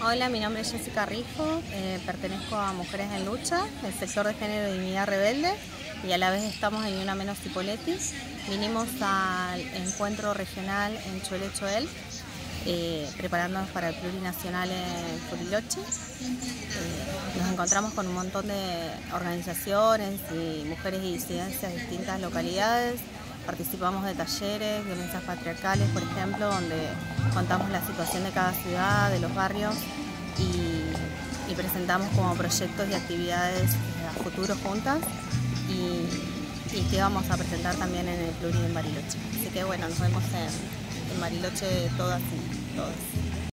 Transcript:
Hola, mi nombre es Jessica Rifo, eh, pertenezco a Mujeres en Lucha, el sector de género y dignidad rebelde, y a la vez estamos en Una Menos Tipoletti. Vinimos al encuentro regional en Chuele Choel, eh, preparándonos para el plurinacional en Furiloche. Eh, nos encontramos con un montón de organizaciones y mujeres y disidencias de distintas localidades. Participamos de talleres, de mesas patriarcales, por ejemplo, donde contamos la situación de cada ciudad, de los barrios y, presentamos como proyectos y actividades a futuro juntas y, y, que vamos a presentar también en el Pluri en Bariloche. Así que bueno, nos vemos en, en Bariloche todas y todos.